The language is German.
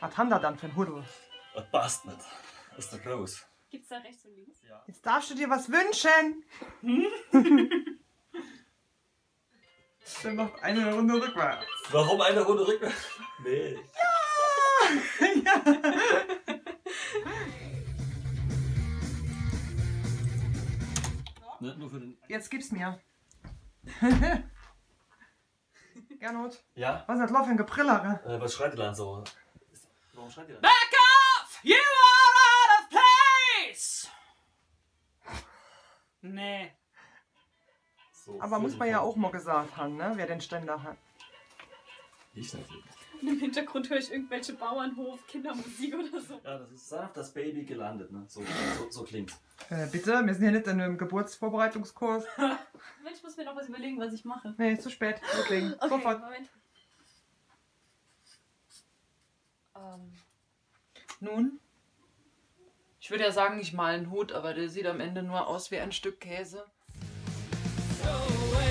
Was haben da dann für ein Huddel? Das passt nicht. Das ist der groß. Gibt's da rechts und links? Jetzt darfst du dir was wünschen. Dann macht eine Runde rückwärts. Warum eine Runde rückwärts? Nee. Nicht nur für den. Jetzt gib's mir. Gernot, Ja? was ist das Lauf in Geprillere? Äh, was schreit ihr dann so? Warum schreit ihr dann? Back off! You are out of place! Nee. So, Aber muss man ja auch mal gesagt haben, ne? wer den Ständer hat. Ich natürlich. Und im Hintergrund höre ich irgendwelche Bauernhof, Kindermusik oder so. Ja, das ist sanft das Baby gelandet, ne? So, so, so klingt. Äh, bitte, wir sind hier nicht in einem Geburtsvorbereitungskurs. Mensch, ich muss mir noch was überlegen, was ich mache. Nee, zu spät. Loslegen. Okay, Sofort. Moment. Ähm, Nun? Ich würde ja sagen, ich mal einen Hut, aber der sieht am Ende nur aus wie ein Stück Käse. So